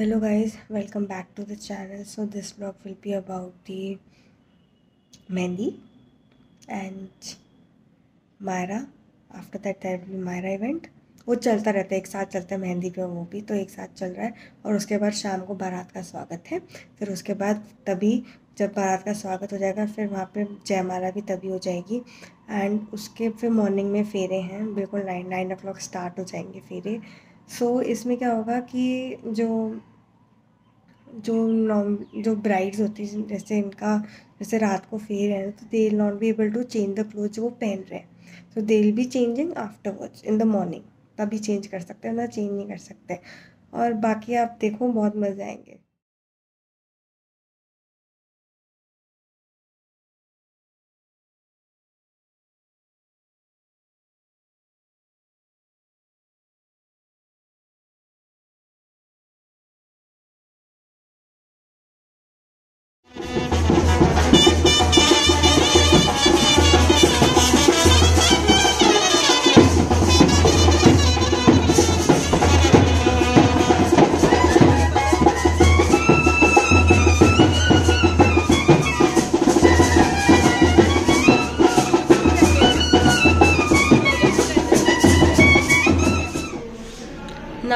hello guys. Welcome back to the channel. So this vlog will be about the mehndi and Myra after there will be myra event. वो चलता रहता है. एक साथ चलता है मेहंदी पे वो भी तो एक साथ चल रहा है। और उसके बाद शाम को बारात का स्वागत है। फिर उसके बाद तभी जब बारात का स्वागत हो जाएगा फिर वहाँ पे जयमाला भी तभी हो जाएगी। एंड उसके फिर मॉर्निंग में फेरे हैं। बिल्कुल नाइन नाइन ओ स्टार्ट हो जाएँगे फेरे। सो so, इसमें क्या होगा कि जो जो नॉम जो ब्राइड्स होती हैं, जैसे इनका, जैसे रात को फेर है तो they not be able to change the cloth जो वो पहन रहे हैं। तो they will be changing afterwards in the morning तभी चेंज कर सकते हैं, ना चेंज नहीं कर सकते। और बाकी आप देखो, बहुत मज़े आएँगे।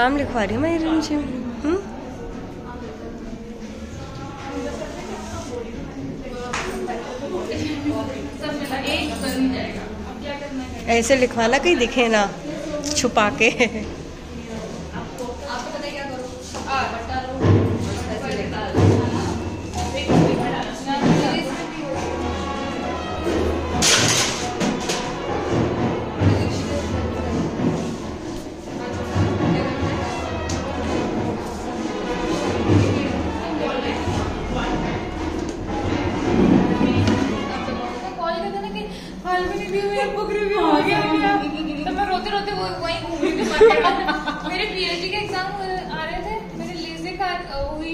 नाम लिखवा रही हूँ मैं रिमझिम हम्म? ऐसे लिखवाना कहीं दिखे ना छुपा के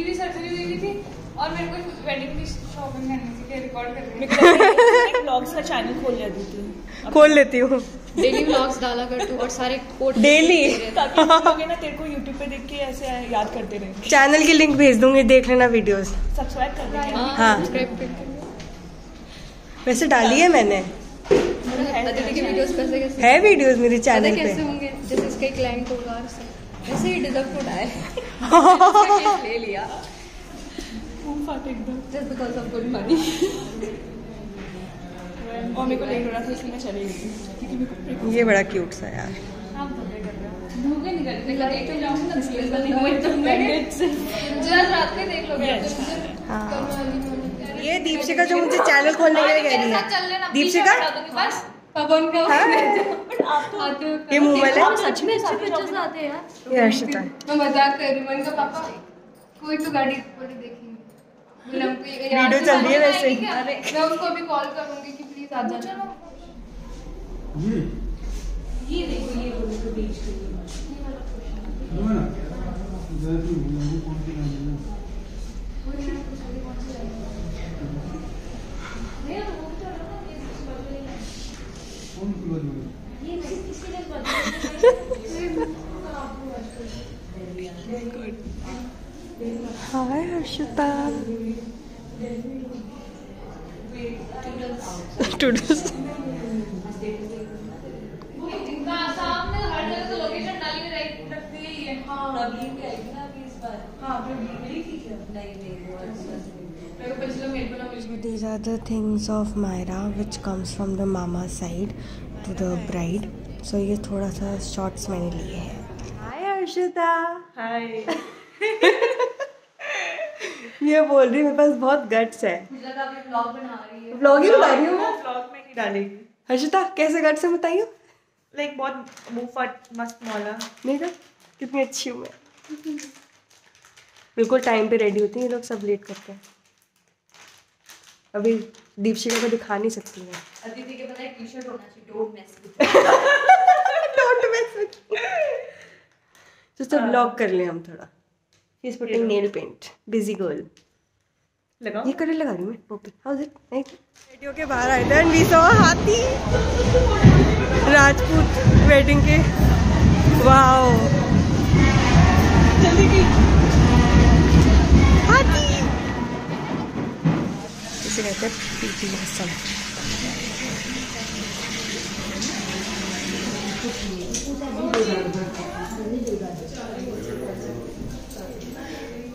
हुई भी सर्जरी हुई थी और मेरे को वेडिंग की शॉपिंग करनी थी रिकॉर्ड करनी ब्लॉग्स का चैनल खोल लेती थी खोल लेती हूँ। डेली व्लॉग्स डाला कर तू और सारे कोट डेली ताकि लोग ना तेरे को यूट्यूब पे देख के ऐसे याद करते रहे। चैनल की लिंक भेज दूँगी देख लेना वीडियोस सब्सक्राइब कर देना हाँ। वैसे डाली है मैंने। अदिति वीडियोस कैसे कैसे है वीडियोस मेरे चैनल कैसे होंगे जैसे इसका एक क्लाइंट होगा ऐसे ही डिजर्व टू डाई ले लिया. खूब फट एकदम. Just because of good money और मेरे को लेट हो रहा था इसलिए मैं चली गई क्योंकि ये बड़ा क्यूट सा यार. का के को लोगे Yes. हाँ. ये दीपशिका जो मुझे चैनल खोलने के लिए कह रही है। दीपशिका बस। पवन का हाँ। ये मोबाइल है। सच में अच्छे पिक्चर्स आते हैं यार। ये अर्षिता मैं मज़ाक कर रही हूँ मैंने कहा पापा कोई तो गाड़ी वाली देखेंगे बोले ये वीडियो चल रही है वैसे। मैं उसको अभी कॉल करूँगी कि प्लीज़ आ से हुई रही- रखती है ये हाँ मेरे को पिछले मेल पे ना मिल So these are the things of Myra which comes from the mama side to the bride. So ये थोड़ा सा शॉर्ट्स मैंने लिए हैं हाय हर्षिता हाय ये बोल रही मेरे पास बहुत गट्स है। ब्लॉग बना रही है। ही बता रही हूँ। ब्लॉग में ही डालेगी हर्षिता कैसे गट्स है बताइए लाइक बहुत मुँह फट मस्त मौला। देखा कितनी अच्छी हूँ मैं। बिल्कुल टाइम पे रेडी होती हैं ये लोग सब लेट करते हैं। अभी दीपशिका को दिखा नहीं सकती मैं। अदिति के पता है टी शर्ट होना चाहिए don't mess with don't message तो सब ब्लॉक कर लें हम थोड़ा। She is nail paint busy girl girl. लगाओ ये कलर लगा रही हूँ मैं। Okay how is it thank video के बाहर आए थे एंड वी सॉ हाथी। राजपूत वेडिंग के। वाओ जल्दी की। हाथी। इसे कहते हैं पीटी मौसम はい。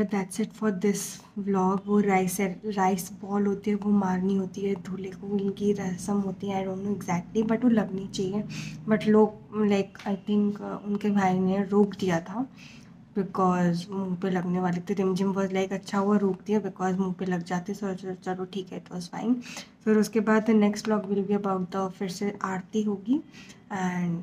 Here that's it for this vlog. वो राइस राइस बॉल होती है, वो मारनी होती है दूल्हे को उनकी रस्म होती है I don't know exactly but वो लगनी चाहिए. बट लोग लाइक आई थिंक उनके भाई ने रोक दिया था बिकॉज़ मुँह पे लगने वाले थे. रिमझिम वॉज़ लाइक अच्छा हुआ, रोक दिया बिकॉज़ मुँह पे लग जाते सो चलो ठीक है इट वॉज़ फाइन फिर उसके बाद next blog will be about the फिर से आरती होगी एंड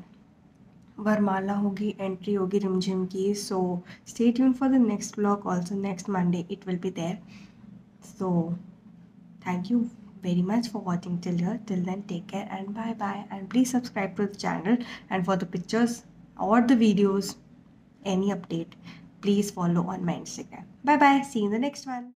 वरमाला होगी एंट्री होगी रिमझिम की सो स्टेट यून for the next vlog also next Monday it will be there so thank you very much for watching till till then take care and bye bye and please subscribe to the channel and for the pictures और the videos any update please follow on my Instagram bye bye see in the next one